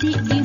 the